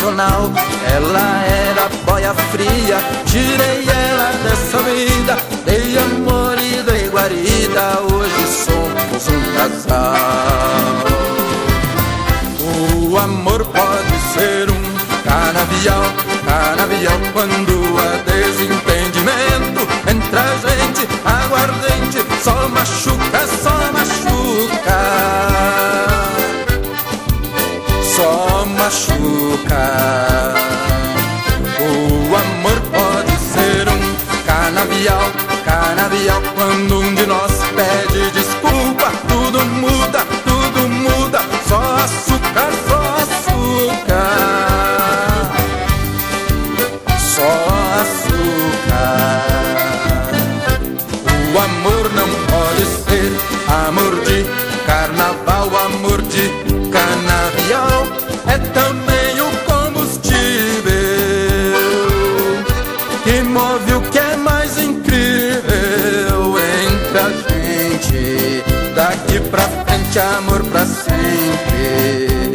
Ela era boia fria, tirei ela dessa vida. Dei amor e dei guarida, hoje somos um casal. O amor pode ser um canavial, canavial quando há desentendimento O amor não pode ser amor de carnaval, amor de canavial. É também o combustível que move o que é mais incrível entre a gente. Daqui pra frente, amor pra sempre.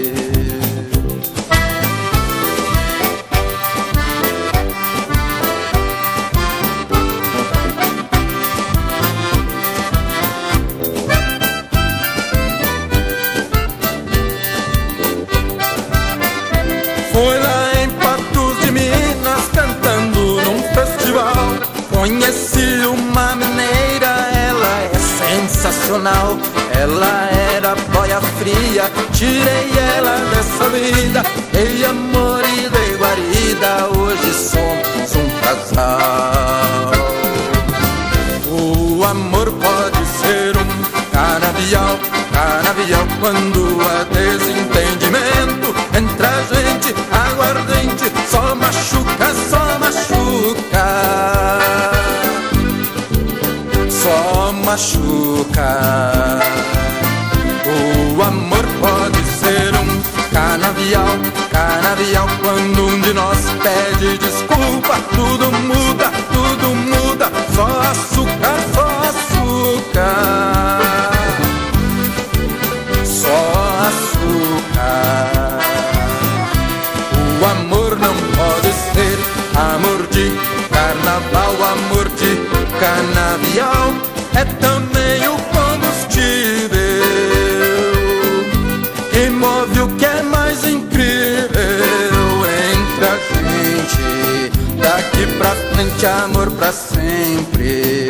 Conheci uma mineira, ela é sensacional. Ela era boia fria, tirei ela dessa vida. Dei amor e dei guarida, hoje somos um casal. O amor pode ser um canavial, canavial quando há desentendimento entre a gente, aguardente, só machuca, só O amor pode ser um canavial, canavial quando um de nós pede desculpa, tudo muda, tudo muda, só açúcar, só açúcar. Só açúcar. O amor não pode ser amor de carnaval, amor de canavial. É também que move o que é mais incrível entre a gente. Daqui pra frente, amor pra sempre.